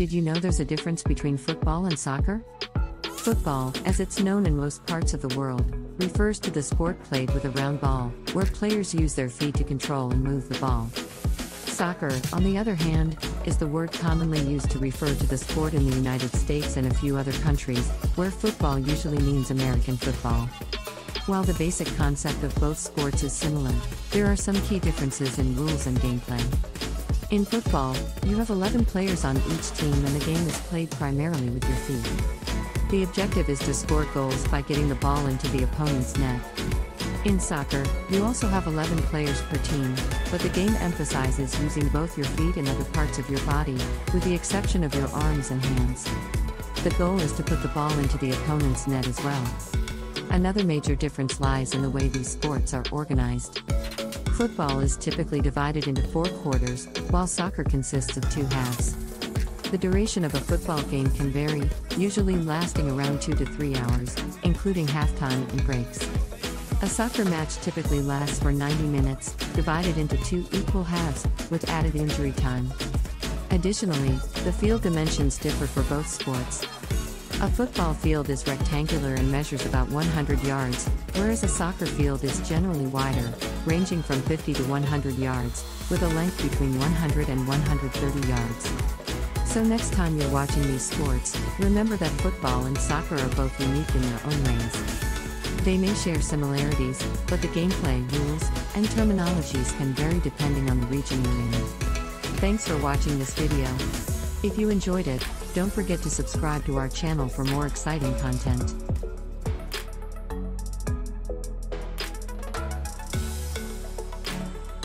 Did you know there's a difference between football and soccer? Football, as it's known in most parts of the world, refers to the sport played with a round ball, where players use their feet to control and move the ball. Soccer, on the other hand, is the word commonly used to refer to the sport in the United States and a few other countries, where football usually means American football. While the basic concept of both sports is similar, there are some key differences in rules and gameplay. In football, you have 11 players on each team and the game is played primarily with your feet. The objective is to score goals by getting the ball into the opponent's net. In soccer, you also have 11 players per team, but the game emphasizes using both your feet and other parts of your body, with the exception of your arms and hands. The goal is to put the ball into the opponent's net as well. Another major difference lies in the way these sports are organized. Football is typically divided into four quarters, while soccer consists of two halves. The duration of a football game can vary, usually lasting around two to three hours, including halftime and breaks. A soccer match typically lasts for 90 minutes, divided into two equal halves, with added injury time. Additionally, the field dimensions differ for both sports. A football field is rectangular and measures about 100 yards, whereas a soccer field is generally wider, ranging from 50 to 100 yards, with a length between 100 and 130 yards. So, next time you're watching these sports, remember that football and soccer are both unique in their own ways. They may share similarities, but the gameplay, rules, and terminologies can vary depending on the region you're in. Thanks for watching this video. If you enjoyed it, don't forget to subscribe to our channel for more exciting content.